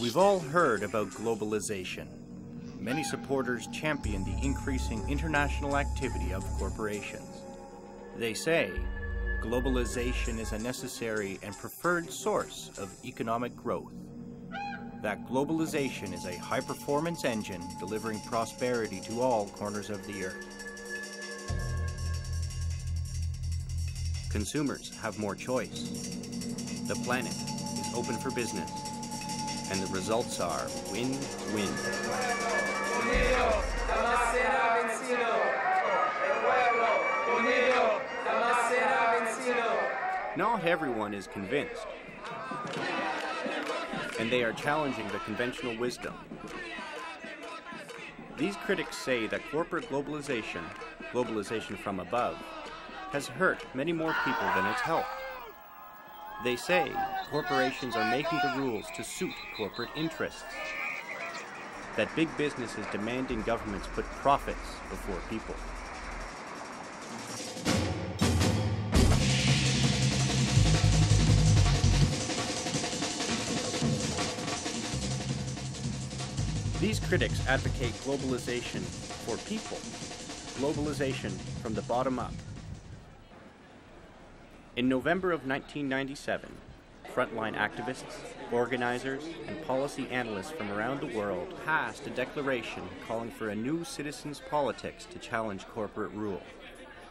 We've all heard about globalization. Many supporters champion the increasing international activity of corporations. They say globalization is a necessary and preferred source of economic growth. That globalization is a high performance engine delivering prosperity to all corners of the earth. Consumers have more choice. The planet is open for business. And the results are win win. Not everyone is convinced. And they are challenging the conventional wisdom. These critics say that corporate globalization, globalization from above, has hurt many more people than it's helped. They say corporations are making the rules to suit corporate interests. That big business is demanding governments put profits before people. These critics advocate globalization for people, globalization from the bottom up. In November of 1997, frontline activists, organizers, and policy analysts from around the world passed a declaration calling for a new citizens' politics to challenge corporate rule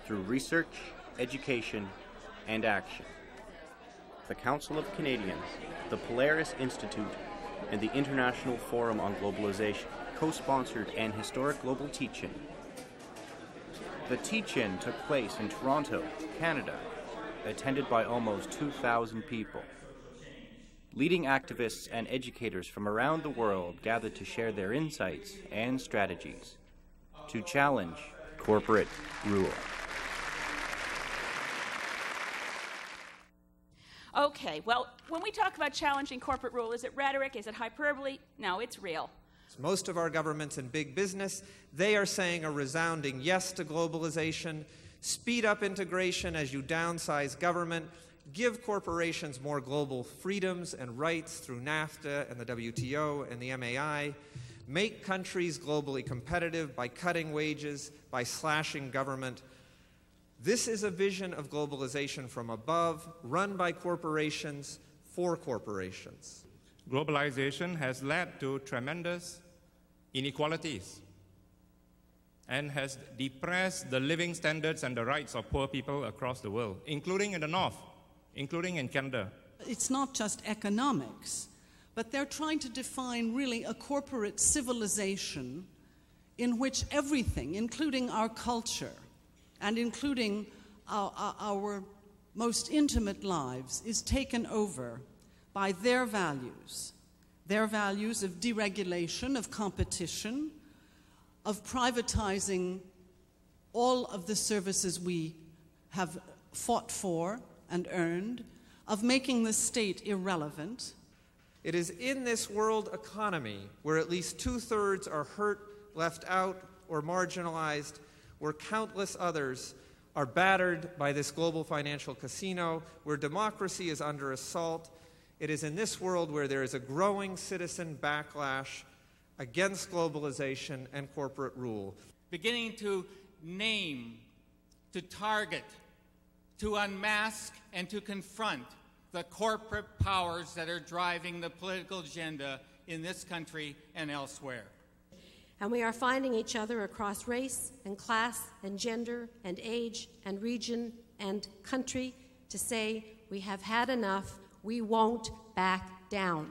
through research, education, and action. The Council of Canadians, the Polaris Institute, and the International Forum on Globalization co sponsored an historic global teach in. The teach in took place in Toronto, Canada, attended by almost 2,000 people. Leading activists and educators from around the world gathered to share their insights and strategies to challenge corporate rule. Okay, well, when we talk about challenging corporate rule, is it rhetoric? Is it hyperbole? No, it's real. Most of our governments and big business, they are saying a resounding yes to globalization, speed up integration as you downsize government, give corporations more global freedoms and rights through NAFTA and the WTO and the MAI, make countries globally competitive by cutting wages, by slashing government. This is a vision of globalization from above, run by corporations for corporations. Globalization has led to tremendous inequalities and has depressed the living standards and the rights of poor people across the world, including in the North including in Canada. It's not just economics, but they're trying to define really a corporate civilization in which everything, including our culture and including our, our, most intimate lives, is taken over by their values. Their values of deregulation, of competition, of privatizing all of the services we have fought for and earned, of making the state irrelevant. It is in this world economy where at least two thirds are hurt, left out, or marginalized, where countless others are battered by this global financial casino, where democracy is under assault. It is in this world where there is a growing citizen backlash against globalization and corporate rule. Beginning to name, to target, to unmask and to confront the corporate powers that are driving the political agenda in this country and elsewhere. And we are finding each other across race and class and gender and age and region and country to say, we have had enough, we won't back down.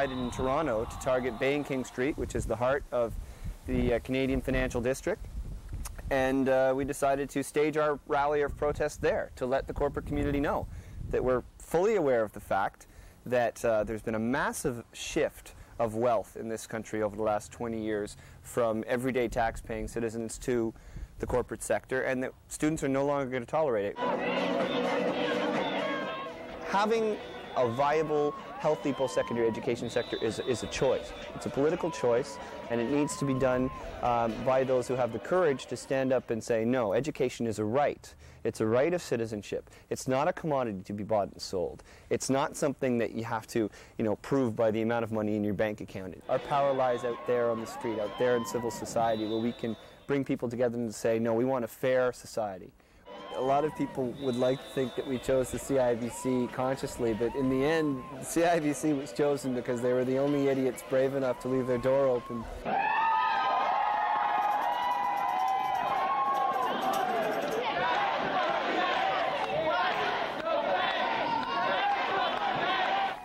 Decided in Toronto to target Bay and King Street, which is the heart of the uh, Canadian Financial District. And uh, we decided to stage our rally of protest there to let the corporate community know that we're fully aware of the fact that uh, there's been a massive shift of wealth in this country over the last 20 years from everyday tax-paying citizens to the corporate sector, and that students are no longer going to tolerate it. Having a viable, healthy post-secondary education sector is, is a choice. It's a political choice, and it needs to be done um, by those who have the courage to stand up and say, no, education is a right. It's a right of citizenship. It's not a commodity to be bought and sold. It's not something that you have to, you know, prove by the amount of money in your bank account. Our power lies out there on the street, out there in civil society, where we can bring people together and say, no, we want a fair society. A lot of people would like to think that we chose the CIBC consciously, but in the end, the CIBC was chosen because they were the only idiots brave enough to leave their door open.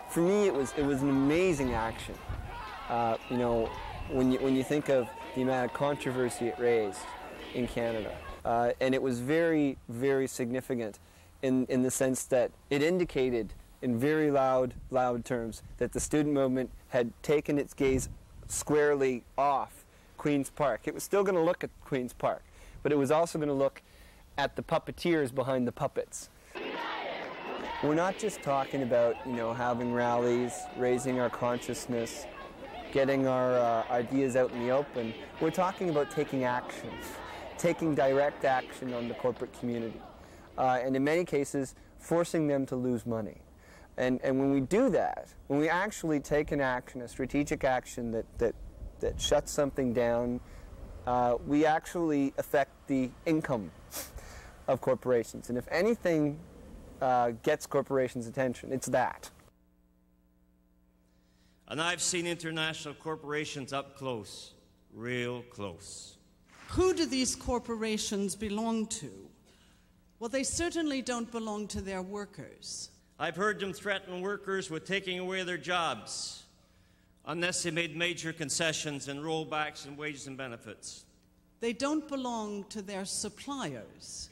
For me, it was, it was an amazing action. Uh, you know, when you, when you think of the amount of controversy it raised in Canada. Uh, and it was very, very significant in, in the sense that it indicated in very loud, loud terms that the student movement had taken its gaze squarely off Queen's Park. It was still going to look at Queen's Park, but it was also going to look at the puppeteers behind the puppets. We're not just talking about, you know, having rallies, raising our consciousness, getting our uh, ideas out in the open. We're talking about taking action, taking direct action on the corporate community, uh, and in many cases, forcing them to lose money. And, and when we do that, when we actually take an action, a strategic action that, that, that shuts something down, uh, we actually affect the income of corporations. And if anything uh, gets corporations' attention, it's that. And I've seen international corporations up close, real close. Who do these corporations belong to? Well, they certainly don't belong to their workers. I've heard them threaten workers with taking away their jobs unless they made major concessions and rollbacks in wages and benefits. They don't belong to their suppliers.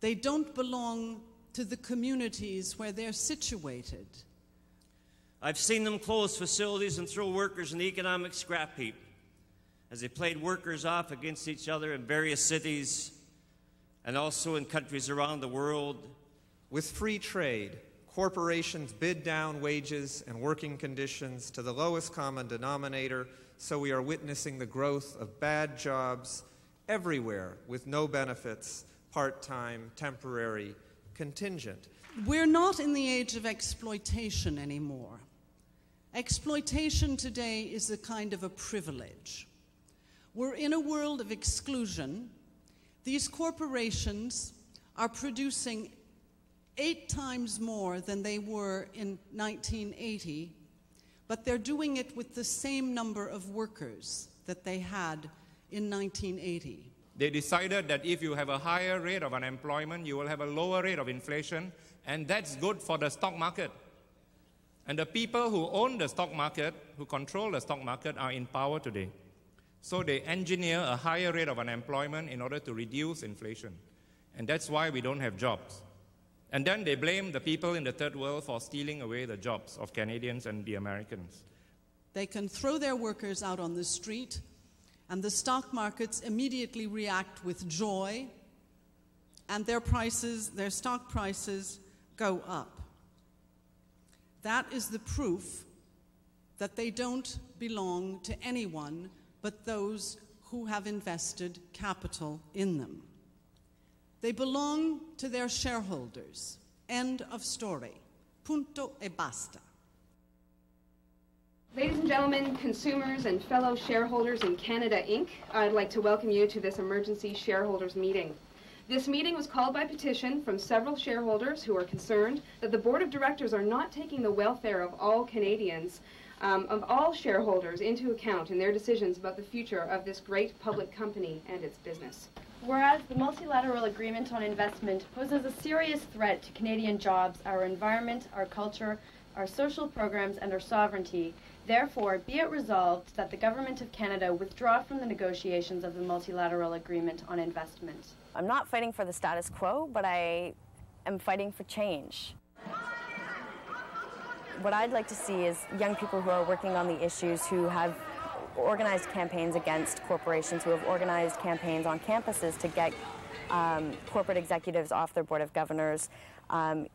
They don't belong to the communities where they're situated. I've seen them close facilities and throw workers in the economic scrap heap as they played workers off against each other in various cities and also in countries around the world. With free trade, corporations bid down wages and working conditions to the lowest common denominator, so we are witnessing the growth of bad jobs everywhere with no benefits, part time, temporary, contingent. We're not in the age of exploitation anymore. Exploitation today is a kind of a privilege. We're in a world of exclusion. These corporations are producing eight times more than they were in 1980, but they're doing it with the same number of workers that they had in 1980. They decided that if you have a higher rate of unemployment, you will have a lower rate of inflation, and that's good for the stock market. And the people who own the stock market, who control the stock market, are in power today. So they engineer a higher rate of unemployment in order to reduce inflation. And that's why we don't have jobs. And then they blame the people in the third world for stealing away the jobs of Canadians and the Americans. They can throw their workers out on the street, and the stock markets immediately react with joy, and their prices, their stock prices, go up. That is the proof that they don't belong to anyone but those who have invested capital in them. They belong to their shareholders. End of story. Punto e basta. Ladies and gentlemen, consumers and fellow shareholders in Canada Inc., I'd like to welcome you to this emergency shareholders meeting. This meeting was called by petition from several shareholders who are concerned that the board of directors are not taking the welfare of all Canadians, um, of all shareholders, into account in their decisions about the future of this great public company and its business. Whereas the multilateral agreement on investment poses a serious threat to Canadian jobs, our environment, our culture, our social programs, and our sovereignty, Therefore, be it resolved that the Government of Canada withdraw from the negotiations of the multilateral agreement on investment. I'm not fighting for the status quo, but I am fighting for change. What I'd like to see is young people who are working on the issues who have organized campaigns against corporations, who have organized campaigns on campuses to get um, corporate executives off their board of governors. Um,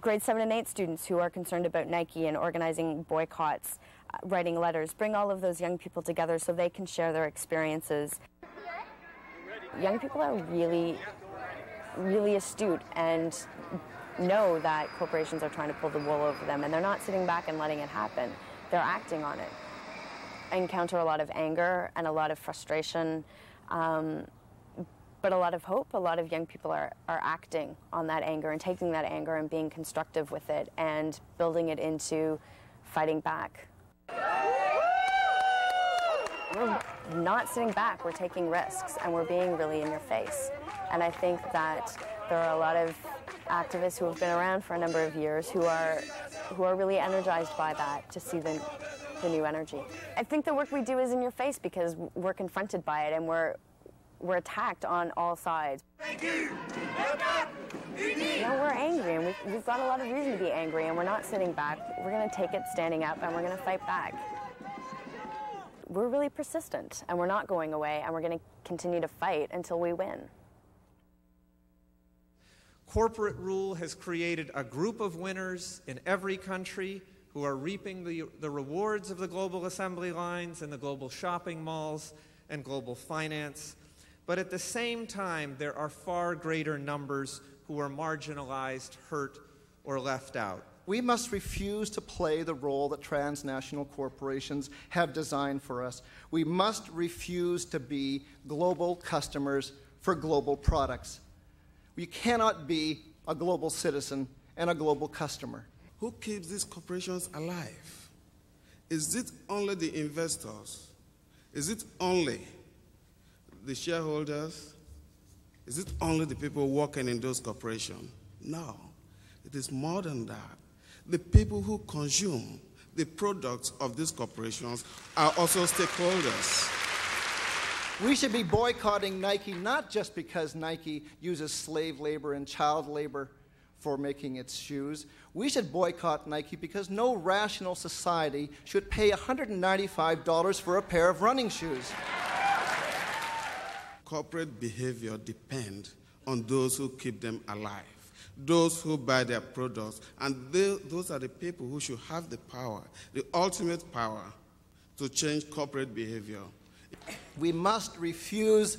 grade 7 and 8 students who are concerned about Nike and organizing boycotts, uh, writing letters. Bring all of those young people together so they can share their experiences. Young people are really, really astute and know that corporations are trying to pull the wool over them, and they're not sitting back and letting it happen. They're acting on it. I encounter a lot of anger and a lot of frustration, um, but a lot of hope. A lot of young people are, are acting on that anger and taking that anger and being constructive with it and building it into fighting back. We're not sitting back, we're taking risks, and we're being really in your face. And I think that there are a lot of activists who have been around for a number of years who are who are really energized by that to see the, the new energy. I think the work we do is in your face because we're confronted by it and we're we're attacked on all sides. Thank you know, we're angry and we've, we've got a lot of reason to be angry and we're not sitting back. We're going to take it standing up and we're going to fight back. We're really persistent and we're not going away and we're going to continue to fight until we win. Corporate rule has created a group of winners in every country who are reaping the, the rewards of the global assembly lines and the global shopping malls and global finance. But at the same time, there are far greater numbers who are marginalized, hurt, or left out. We must refuse to play the role that transnational corporations have designed for us. We must refuse to be global customers for global products. We cannot be a global citizen and a global customer. Who keeps these corporations alive? Is it only the investors? Is it only the shareholders? Is it only the people working in those corporations? No, it is more than that. The people who consume the products of these corporations are also stakeholders. We should be boycotting Nike not just because Nike uses slave labor and child labor for making its shoes. We should boycott Nike because no rational society should pay $195 for a pair of running shoes. Corporate behavior depends on those who keep them alive, those who buy their products, and they, those are the people who should have the power, the ultimate power, to change corporate behavior. We must refuse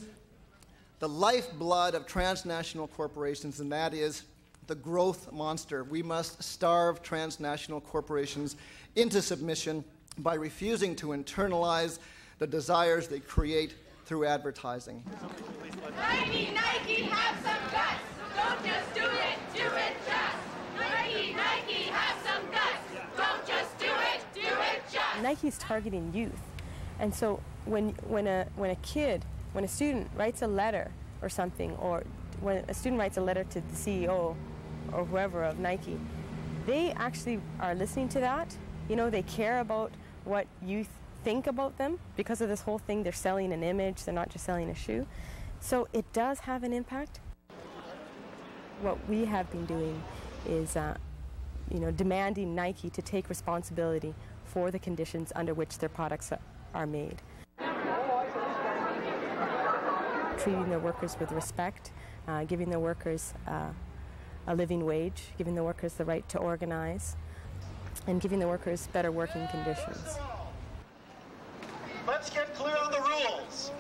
the lifeblood of transnational corporations, and that is the growth monster. We must starve transnational corporations into submission by refusing to internalize the desires they create through advertising. Nike, Nike, have some guts. Don't just do it, do it just. Nike, Nike, have some guts. Don't just do it, do it just. Nike's targeting youth. And so when, when, a, when a kid, when a student writes a letter or something, or when a student writes a letter to the CEO or whoever of Nike, they actually are listening to that. You know, they care about what you think about them because of this whole thing. They're selling an image, they're not just selling a shoe. So it does have an impact. What we have been doing is, uh, you know, demanding Nike to take responsibility for the conditions under which their products are made. Treating their workers with respect, uh, giving their workers uh, a living wage, giving the workers the right to organize, and giving the workers better working conditions. Let's get clear on the rules.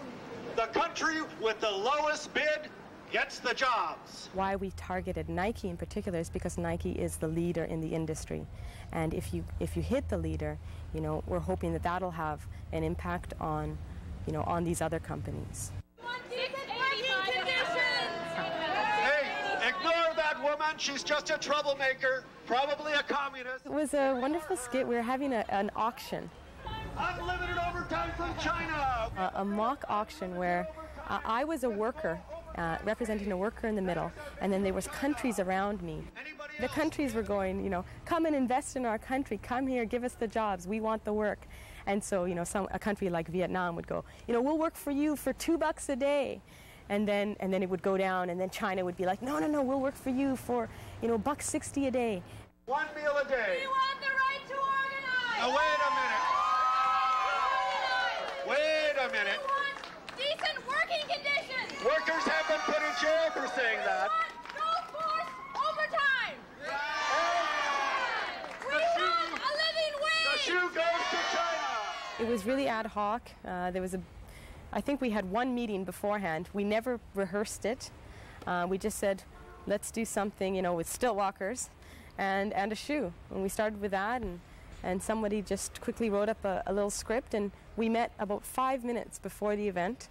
The country with the lowest bid gets the jobs. Why we targeted Nike in particular is because Nike is the leader in the industry. And if you, if you hit the leader, you know, we're hoping that that'll have an impact on, you know, on these other companies. Hey, ignore that woman. She's just a troublemaker, probably a communist. It was a wonderful skit. We were having a, an auction. Unlimited overtime from China. A, a mock auction where uh, I was a worker uh, representing a worker in the middle, and then there was countries around me. The countries were going, you know, come and invest in our country. Come here, give us the jobs. We want the work. And so, you know, some a country like Vietnam would go, you know, we'll work for you for two bucks a day. And then, and then it would go down, and then China would be like, no, no, no, we'll work for you for, you know, buck sixty a day. One meal a day. We want the right to organize. Now, wait a minute. Wait a minute. Decent working conditions. Workers have been put in jail for saying that. No forced overtime. We want a living wage. The shoe goes to China. It was really ad hoc. Uh, there was a, I think we had one meeting beforehand. We never rehearsed it. Uh, we just said, let's do something, you know, with stilt walkers and, and a shoe. And we started with that, and, and somebody just quickly wrote up a, a little script, and we met about five minutes before the event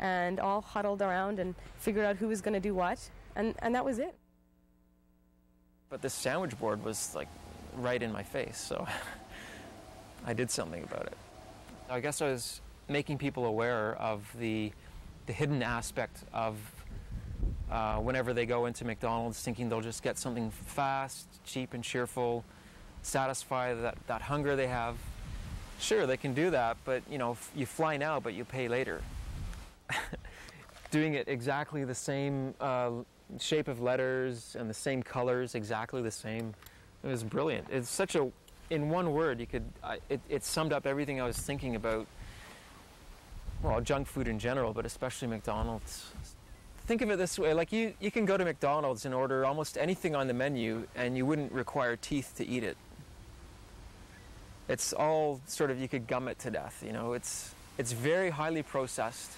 and all huddled around and figured out who was going to do what, and, and that was it. But this sandwich board was like right in my face, so I did something about it. I guess I was making people aware of the, the hidden aspect of uh, whenever they go into McDonald's thinking they'll just get something fast, cheap, and cheerful, satisfy that, that hunger they have. Sure, they can do that, but you know, you fly now, but you pay later. Doing it exactly the same uh, shape of letters and the same colors, exactly the same. It was brilliant. It's such a, in one word, you could, I it, it summed up everything I was thinking about, well, junk food in general, but especially McDonald's. Think of it this way, like you, you can go to McDonald's and order almost anything on the menu and you wouldn't require teeth to eat it. It's all sort of, you could gum it to death, you know, it's, it's very highly processed.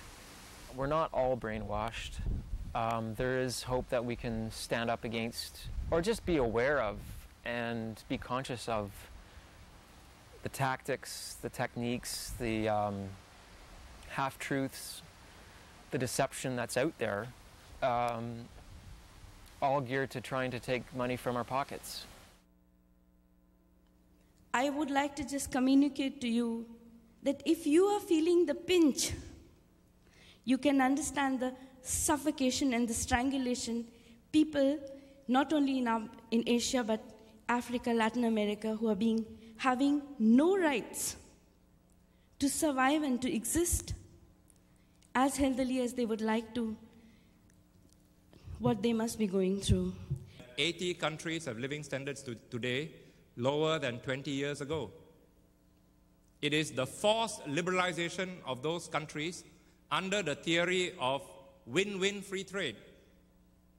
We're not all brainwashed. Um, there is hope that we can stand up against, or just be aware of, and be conscious of the tactics, the techniques, the um, half truths, the deception that's out there, um, all geared to trying to take money from our pockets. I would like to just communicate to you that if you are feeling the pinch, you can understand the suffocation and the strangulation people, not only in, our, in Asia but Africa, Latin America, who are being having no rights to survive and to exist as healthily as they would like to, what they must be going through. 80 countries have living standards to today lower than 20 years ago. It is the forced liberalization of those countries under the theory of win win free trade.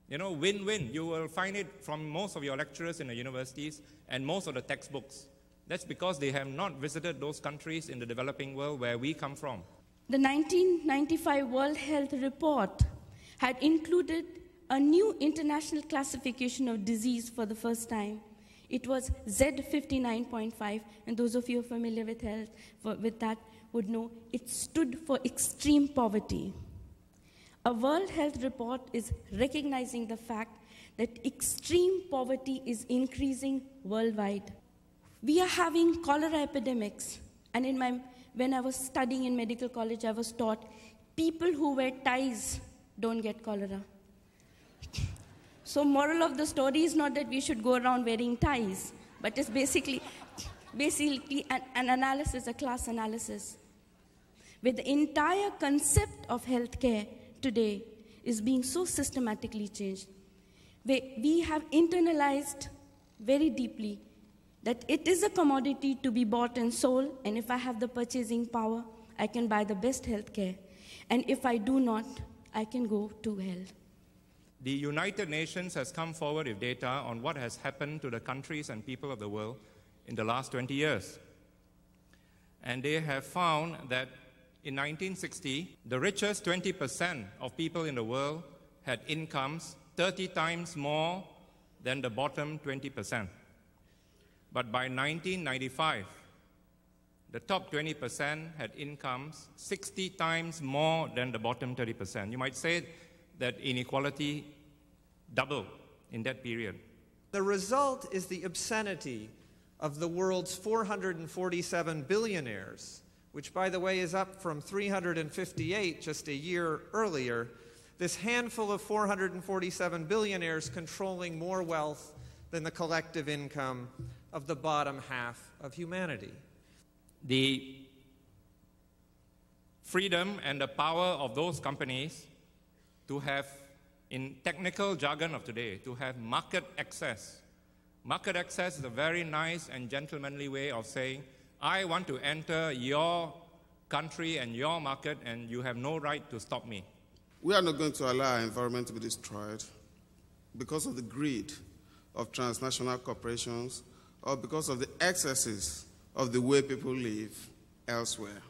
You know, win win. You will find it from most of your lecturers in the universities and most of the textbooks. That's because they have not visited those countries in the developing world where we come from. The 1995 World Health Report had included a new international classification of disease for the first time. It was Z59.5, and those of you familiar with health with that would know it stood for extreme poverty. A World Health Report is recognizing the fact that extreme poverty is increasing worldwide. We are having cholera epidemics, and in my when I was studying in medical college, I was taught people who wear ties don't get cholera. So, moral of the story is not that we should go around wearing ties, but it's basically, basically an, an analysis, a class analysis, where the entire concept of healthcare today is being so systematically changed. We have internalized very deeply that it is a commodity to be bought and sold, and if I have the purchasing power, I can buy the best healthcare. And if I do not, I can go to hell. The United Nations has come forward with data on what has happened to the countries and people of the world in the last 20 years. And they have found that in 1960, the richest 20% of people in the world had incomes 30 times more than the bottom 20%. But by 1995, the top 20% had incomes 60 times more than the bottom 30%. You might say that inequality doubled in that period. The result is the obscenity of the world's 447 billionaires, which, by the way, is up from 358 just a year earlier. This handful of 447 billionaires controlling more wealth than the collective income of the bottom half of humanity. The freedom and the power of those companies to have, in technical jargon of today, to have market access. Market access is a very nice and gentlemanly way of saying I want to enter your country and your market, and you have no right to stop me. We are not going to allow our environment to be destroyed because of the greed of transnational corporations or because of the excesses of the way people live elsewhere.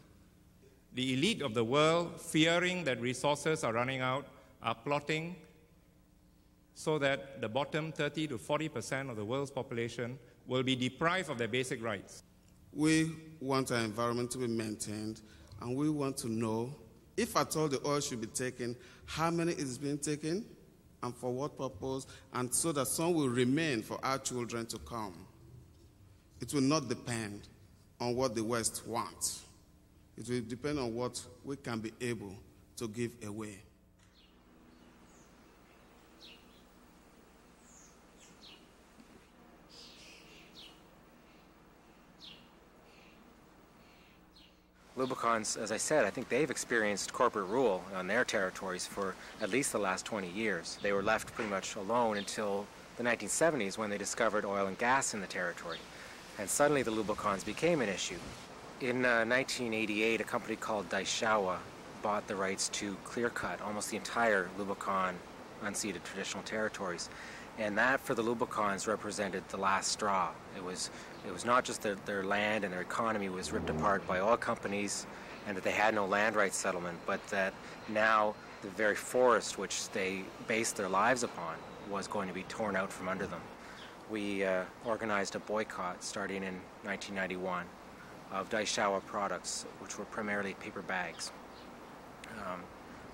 The elite of the world, fearing that resources are running out, are plotting so that the bottom 30 to 40 percent of the world's population will be deprived of their basic rights. We want our environment to be maintained, and we want to know if at all the oil should be taken, how many is being taken, and for what purpose, and so that some will remain for our children to come. It will not depend on what the West wants. It will depend on what we can be able to give away. Lubicons, as I said, I think they've experienced corporate rule on their territories for at least the last 20 years. They were left pretty much alone until the 1970s when they discovered oil and gas in the territory. And suddenly the Lubicons became an issue. In uh, 1988, a company called Daishowa bought the rights to clear cut almost the entire Lubicon unceded traditional territories. And that for the Lubicons represented the last straw. It was, it was not just that their land and their economy was ripped apart by oil companies and that they had no land rights settlement, but that now the very forest which they based their lives upon was going to be torn out from under them. We uh, organized a boycott starting in 1991 of Daishowa products, which were primarily paper bags. Um,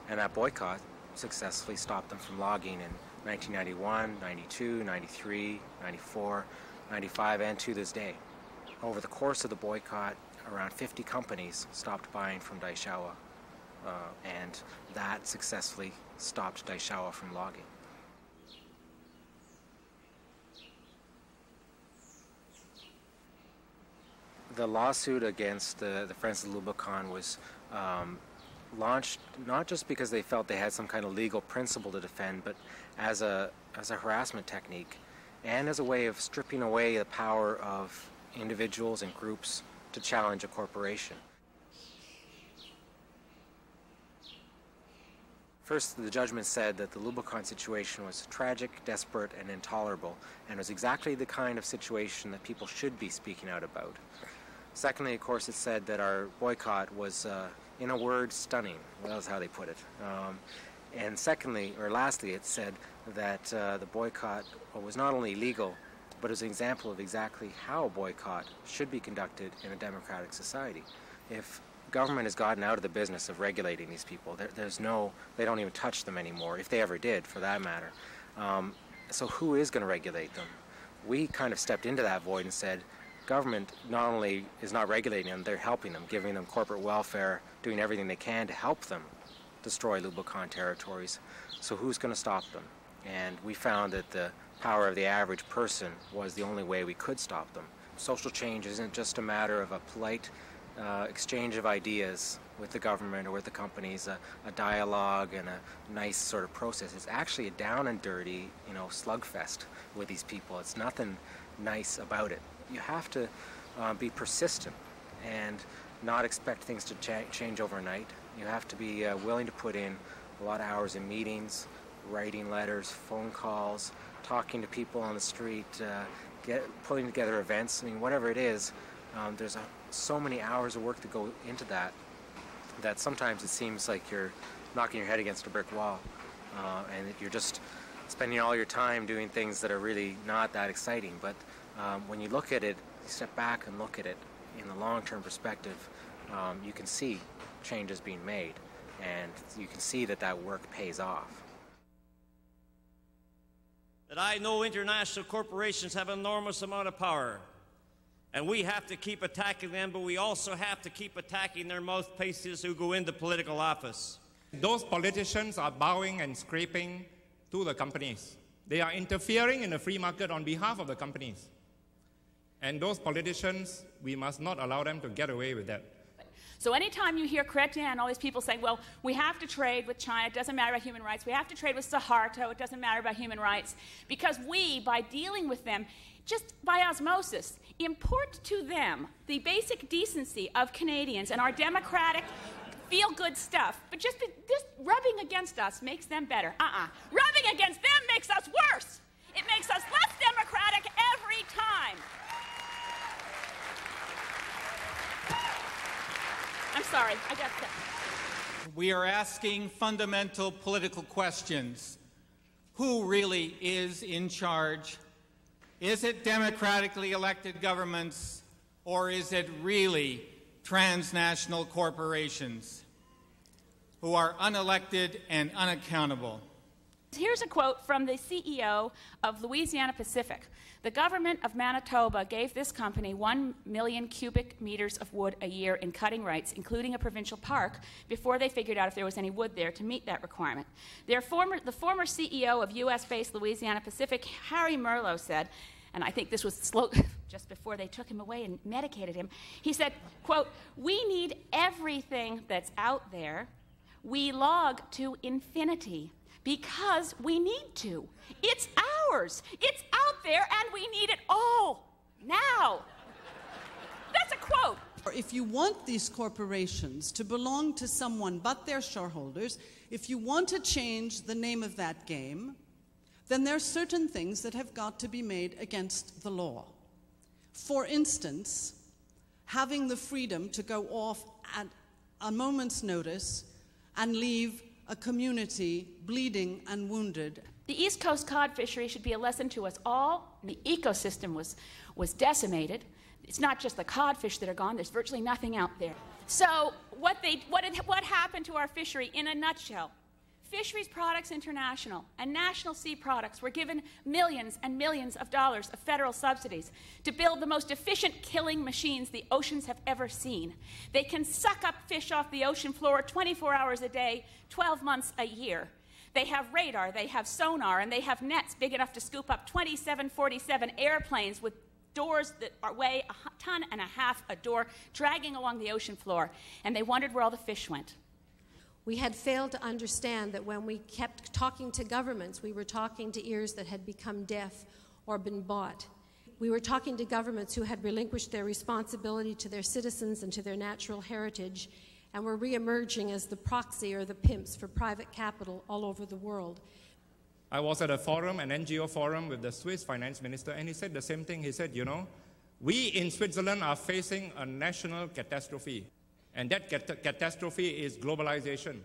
and that boycott successfully stopped them from logging in 1991, 92, 93, 94, 95, and to this day. Over the course of the boycott, around 50 companies stopped buying from Daishowa, uh, and that successfully stopped Daishowa from logging. The lawsuit against the, the Friends of Lubicon was um, launched not just because they felt they had some kind of legal principle to defend, but as a, as a harassment technique and as a way of stripping away the power of individuals and groups to challenge a corporation. First, the judgment said that the Lubicon situation was tragic, desperate, and intolerable, and was exactly the kind of situation that people should be speaking out about. Secondly, of course, it said that our boycott was, uh, in a word, stunning. Well, that was how they put it. Um, and secondly, or lastly, it said that uh, the boycott was not only legal, but was an example of exactly how a boycott should be conducted in a democratic society. If government has gotten out of the business of regulating these people, there, there's no, they don't even touch them anymore, if they ever did, for that matter. Um, so who is going to regulate them? We kind of stepped into that void and said, government not only is not regulating them, they're helping them, giving them corporate welfare, doing everything they can to help them destroy Lubicon territories. So who's going to stop them? And we found that the power of the average person was the only way we could stop them. Social change isn't just a matter of a polite uh, exchange of ideas with the government or with the companies, a, a, dialogue and a nice sort of process. It's actually a down and dirty, you know, slugfest with these people. It's nothing nice about it. You have to uh, be persistent and not expect things to cha change overnight. You have to be uh, willing to put in a lot of hours in meetings, writing letters, phone calls, talking to people on the street, uh, get, putting together events. I mean, whatever it is, um, there's a, so many hours of work that go into that that sometimes it seems like you're knocking your head against a brick wall uh, and you're just spending all your time doing things that are really not that exciting. But um, when you look at it, you step back and look at it in the long-term perspective, um, you can see changes being made, and you can see that that work pays off. That I know international corporations have an enormous amount of power, and we have to keep attacking them, but we also have to keep attacking their mouthpieces who go into political office. Those politicians are bowing and scraping to the companies. They are interfering in the free market on behalf of the companies. And those politicians, we must not allow them to get away with that. So anytime you hear Chrétien and all these people saying, well, we have to trade with China, it doesn't matter about human rights, we have to trade with Suharto, it doesn't matter about human rights, because we, by dealing with them, just by osmosis, import to them the basic decency of Canadians and our democratic feel good stuff. But just, just rubbing against us makes them better. Uh uh Rubbing against them makes us worse. It makes us less democratic every time. Sorry, I got that. We are asking fundamental political questions. Who really is in charge? Is it democratically elected governments or is it really transnational corporations who are unelected and unaccountable? Here's a quote from the CEO of Louisiana Pacific. The government of Manitoba gave this company 1 million cubic meters of wood a year in cutting rights, including a provincial park, before they figured out if there was any wood there to meet that requirement. Former, the former CEO of US based Louisiana Pacific, Harry Merlo, said, and I think this was slow, just before they took him away and medicated him, he said, quote, we need everything that's out there. We log to infinity because we need to. It's ours. It's out there, and we need it all now. That's a quote. If you want these corporations to belong to someone but their shareholders, if you want to change the name of that game, then there are certain things that have got to be made against the law. For instance, having the freedom to go off at a moment's notice and leave a community bleeding and wounded. The East Coast cod fishery should be a lesson to us all. The ecosystem was, was decimated. It's not just the codfish that are gone, there's virtually nothing out there. So, what, they, what, what happened to our fishery in a nutshell? Fisheries Products International and National Sea Products were given millions and millions of dollars of federal subsidies to build the most efficient killing machines the oceans have ever seen. They can suck up fish off the ocean floor 24 hours a day, 12 months a year. They have radar, they have sonar, and they have nets big enough to scoop up 2747 airplanes with doors that weigh a ton and a half a door dragging along the ocean floor. And they wondered where all the fish went. We had failed to understand that when we kept talking to governments, we were talking to ears that had become deaf or been bought. We were talking to governments who had relinquished their responsibility to their citizens and to their natural heritage and were reemerging as the proxy or the pimps for private capital all over the world. I was at a forum, an NGO forum, with the Swiss finance minister, and he said the same thing. He said, You know, we in Switzerland are facing a national catastrophe. And that cat- catastrophe is globalization.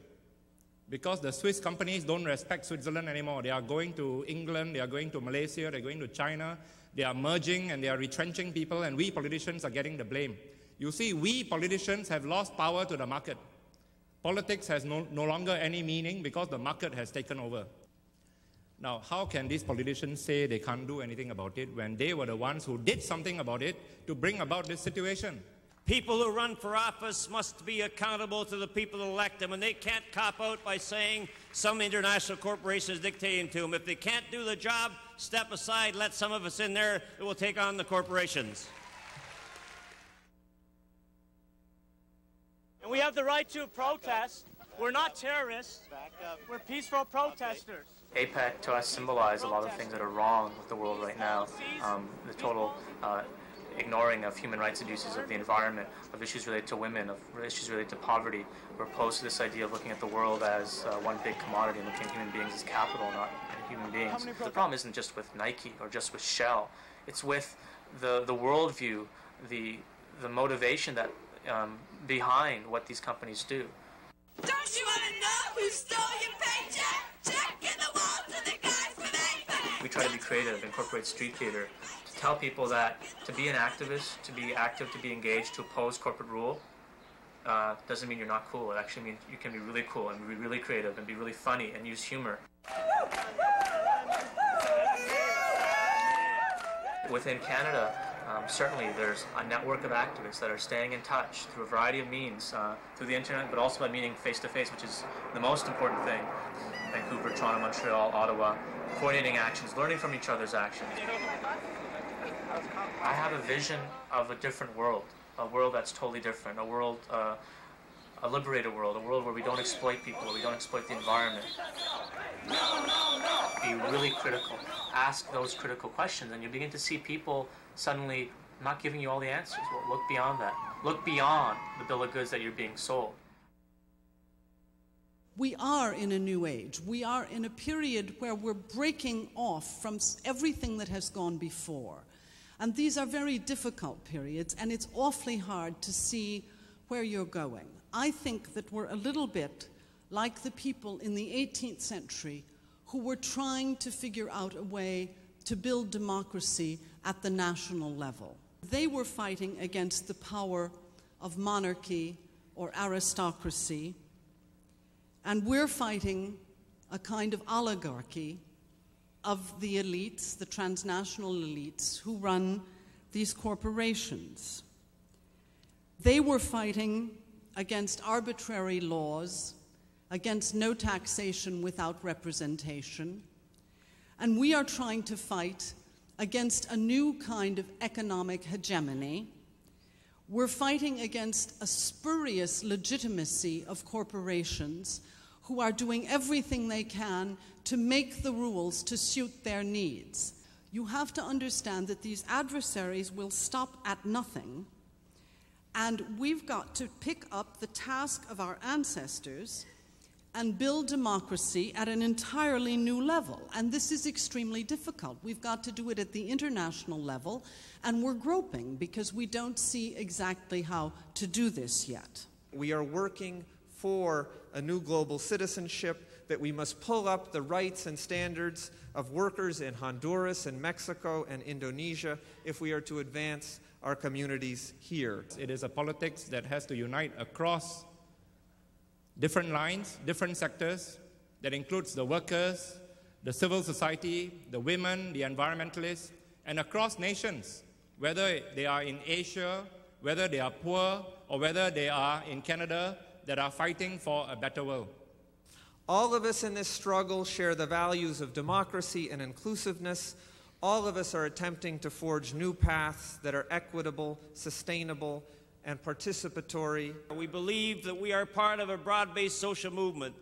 Because the Swiss companies don't respect Switzerland anymore. They are going to England, they are going to Malaysia, they're going to China, they are merging and they are retrenching people, and we politicians are getting the blame. You see, we politicians have lost power to the market. Politics has no, no longer any meaning because the market has taken over. Now, how can these politicians say they can't do anything about it when they were the ones who did something about it to bring about this situation? People who run for office must be accountable to the people who elect them, and they can't cop out by saying some international corporation is dictating to them. If they can't do the job, step aside, let some of us in there that will take on the corporations. And we have the right to protest. We're not terrorists. We're peaceful protesters. APEC to us symbolize a lot of things that are wrong with the world right now. Um, the total uh, ignoring of human rights abuses of the environment, of issues related to women, of issues related to poverty. We're opposed to this idea of looking at the world as uh, one big commodity and looking at human beings as capital, not human beings. The problem isn't just with Nike or just with Shell. It's with the, the worldview, the, the motivation that um, behind what these companies do. Don't you want to know who stole your paycheck? Check in the walls of the guys with APEC. We try to be creative, incorporate street theater, tell people that to be an activist, to be active, to be engaged, to oppose corporate rule, uh, doesn't mean you're not cool. It actually means you can be really cool and be really creative and be really funny and use humor. Within Canada, um, certainly there's a network of activists that are staying in touch through a variety of means, uh, through the internet, but also by meeting face to face, which is the most important thing. Vancouver, Toronto, Montreal, Ottawa, coordinating actions, learning from each other's actions. I have a vision of a different world, a world that's totally different, a world uh, a liberated world, a world where we don't exploit people, where we don't exploit the environment. Be really critical. Ask those critical questions, and you begin to see people suddenly not giving you all the answers. Well, look beyond that. Look beyond the bill of goods that you're being sold. We are in a new age. We are in a period where we're breaking off from everything that has gone before. And these are very difficult periods, and it's awfully hard to see where you're going. I think that we're a little bit like the people in the 18th century who were trying to figure out a way to build democracy at the national level. They were fighting against the power of monarchy or aristocracy, and we're fighting a kind of oligarchy of the elites, the transnational elites, who run these corporations. They were fighting against arbitrary laws, against no taxation without representation, and we are trying to fight against a new kind of economic hegemony. We're fighting against a spurious legitimacy of corporations who are doing everything they can to make the rules to suit their needs. You have to understand that these adversaries will stop at nothing, and we've got to pick up the task of our ancestors and build democracy at an entirely new level. And this is extremely difficult. We've got to do it at the international level, and we're groping because we don't see exactly how to do this yet. We are working for a new global citizenship, that we must pull up the rights and standards of workers in Honduras and Mexico and Indonesia if we are to advance our communities here. It is a politics that has to unite across different lines, different sectors, that includes the workers, the civil society, the women, the environmentalists, and across nations, whether they are in Asia, whether they are poor, or whether they are in Canada, that are fighting for a better world. All of us in this struggle share the values of democracy and inclusiveness. All of us are attempting to forge new paths that are equitable, sustainable, and participatory. We believe that we are part of a broad based social movement.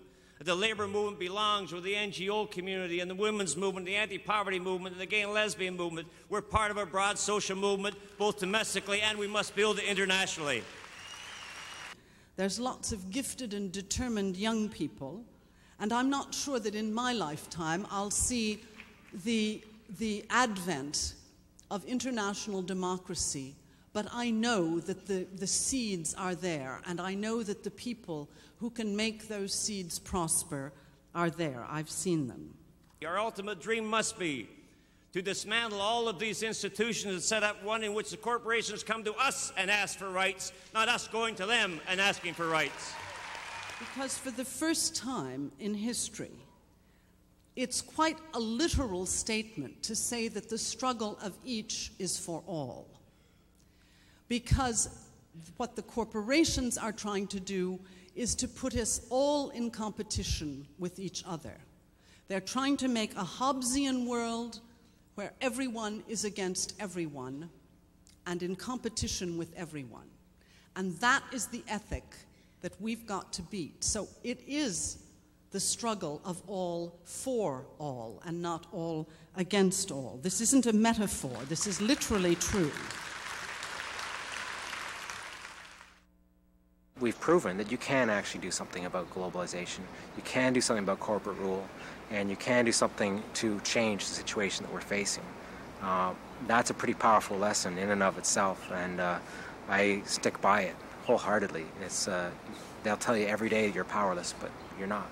The labor movement belongs with the NGO community and the women's movement, the anti poverty movement, and the gay and lesbian movement. We're part of a broad social movement, both domestically and we must build it internationally. There's lots of gifted and determined young people, and I'm not sure that in my lifetime I'll see the, the advent of international democracy, but I know that the, the seeds are there, and I know that the people who can make those seeds prosper are there. I've seen them. Your ultimate dream must be to dismantle all of these institutions and set up one in which the corporations come to us and ask for rights, not us going to them and asking for rights. Because for the first time in history, it's quite a literal statement to say that the struggle of each is for all. Because what the corporations are trying to do is to put us all in competition with each other. They're trying to make a Hobbesian world where everyone is against everyone and in competition with everyone. And that is the ethic that we've got to beat. So it is the struggle of all for all and not all against all. This isn't a metaphor, this is literally true. We've proven that you can actually do something about globalization. You can do something about corporate rule and you can do something to change the situation that we're facing. Uh, that's a pretty powerful lesson in and of itself, and uh, I stick by it wholeheartedly. It's, uh, they'll tell you every day you're powerless, but you're not.